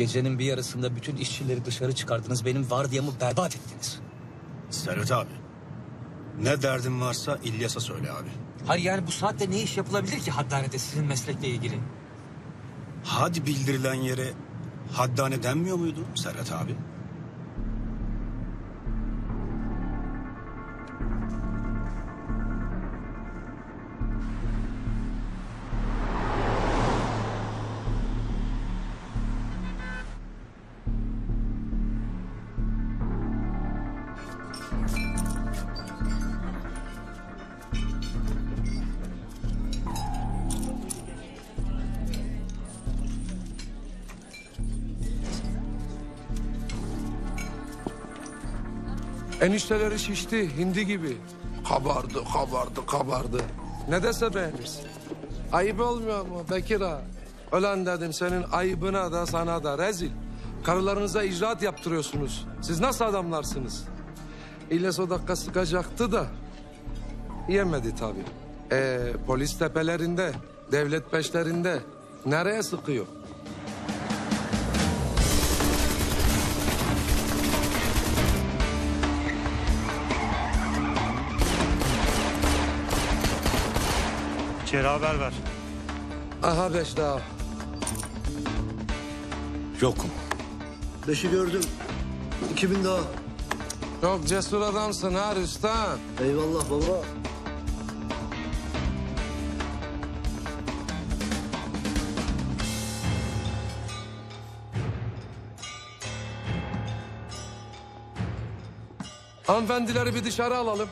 Gecenin bir yarısında bütün işçileri dışarı çıkardınız. Benim vardiyamı berbat ettiniz. Servet abi. Ne derdin varsa İlyas'a söyle abi. Hayır yani bu saatte ne iş yapılabilir ki haddanede sizin meslekle ilgili? Hadi bildirilen yere haddane denmiyor muydu Servet abi? Enişteleri şişti hindi gibi. Kabardı, kabardı, kabardı. Ne dese beğenirsin. Ayıp olmuyor mu Bekir ağa? Ölen dedim senin ayıbına da sana da rezil. Karılarınıza icraat yaptırıyorsunuz. Siz nasıl adamlarsınız? İlyas o dakika sıkacaktı da yemedi tabii. Ee, polis tepelerinde, devlet peşlerinde nereye sıkıyor? İçeri haber ver. Aha beş daha. Yokum. Beşi gördüm. 2000 daha. Çok cesur adamsın ha Rüstem. Eyvallah baba. Hanımefendileri bir dışarı alalım.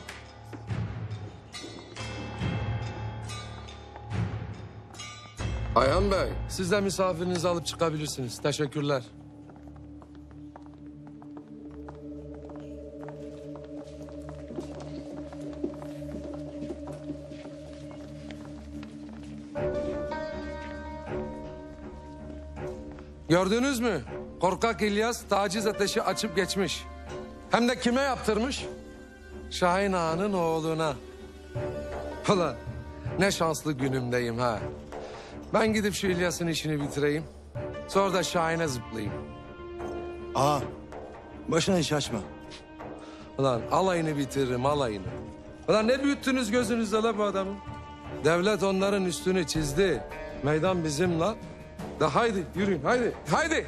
Ayhan Bey, siz de misafirinizi alıp çıkabilirsiniz. Teşekkürler. Gördünüz mü? Korkak İlyas taciz ateşi açıp geçmiş. Hem de kime yaptırmış? Şahin Ağa'nın oğluna. Ulan ne şanslı günümdeyim ha. Ben gidip şu İlyas'ın işini bitireyim. Sonra da Şahin'e zıplayayım. Aa, başına iş açma. Ulan alayını bitiririm alayını. Ulan ne büyüttünüz gözünüzde la bu adamı? Devlet onların üstünü çizdi. Meydan bizim lan. De haydi yürüyün haydi haydi.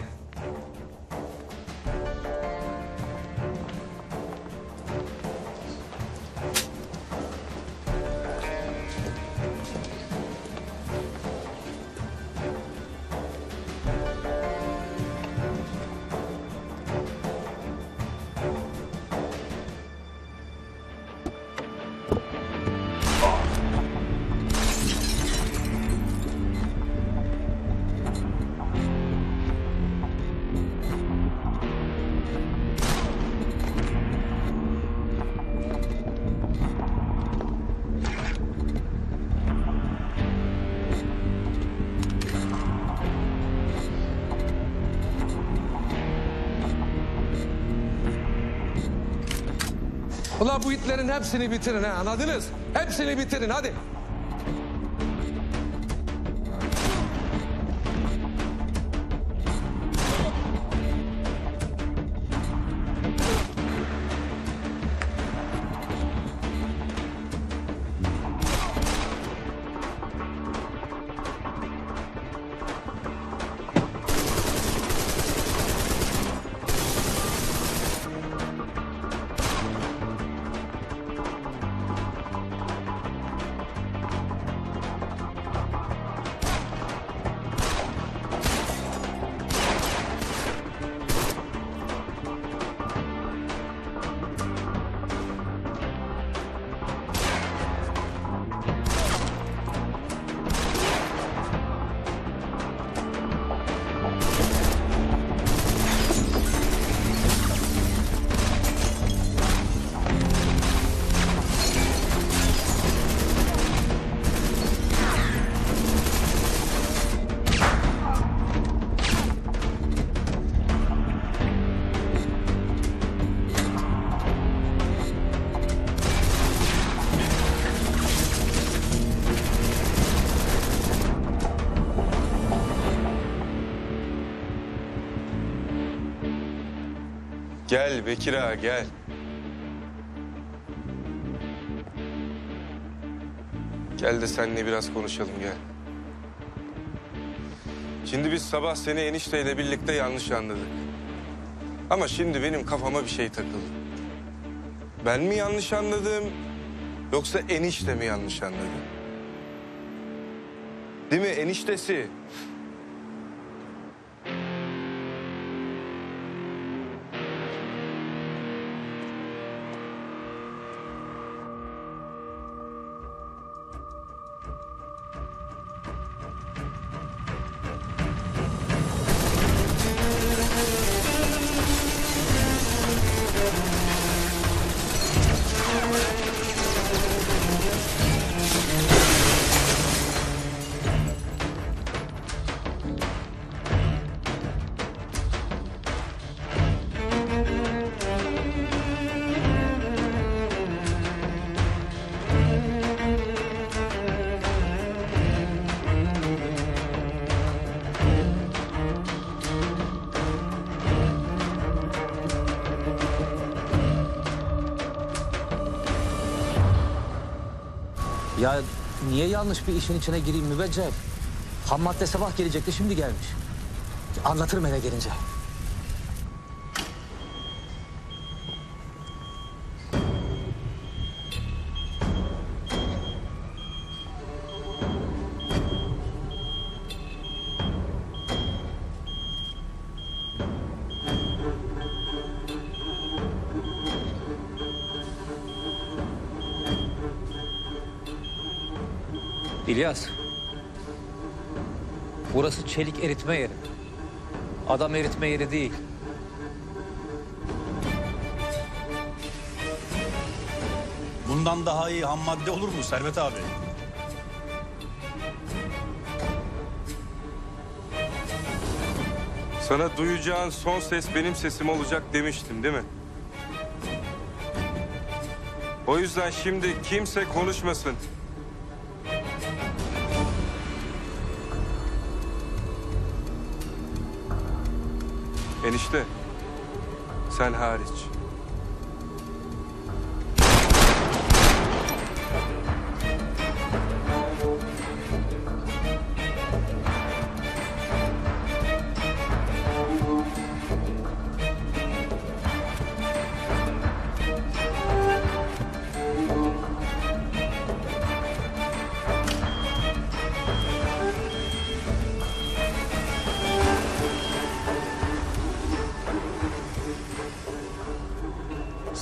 Ulan bu itlerin hepsini bitirin ha anladınız? Hepsini bitirin hadi. Gel Bekir ağa gel. Gel de seninle biraz konuşalım gel. Şimdi biz sabah seni enişteyle birlikte yanlış anladık. Ama şimdi benim kafama bir şey takıldı. Ben mi yanlış anladım yoksa enişte mi yanlış anladı? Değil mi eniştesi? Ya niye yanlış bir işin içine gireyim mübeccel? Ham madde sabah gelecekti şimdi gelmiş. Anlatırım eve gelince. İlyas. Burası çelik eritme yeri. Adam eritme yeri değil. Bundan daha iyi ham madde olur mu Servet abi? Sana duyacağın son ses benim sesim olacak demiştim değil mi? O yüzden şimdi kimse konuşmasın. Enişte, sen hariç.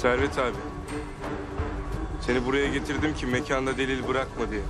Servet abi. Seni buraya getirdim ki mekanda delil bırakma diye.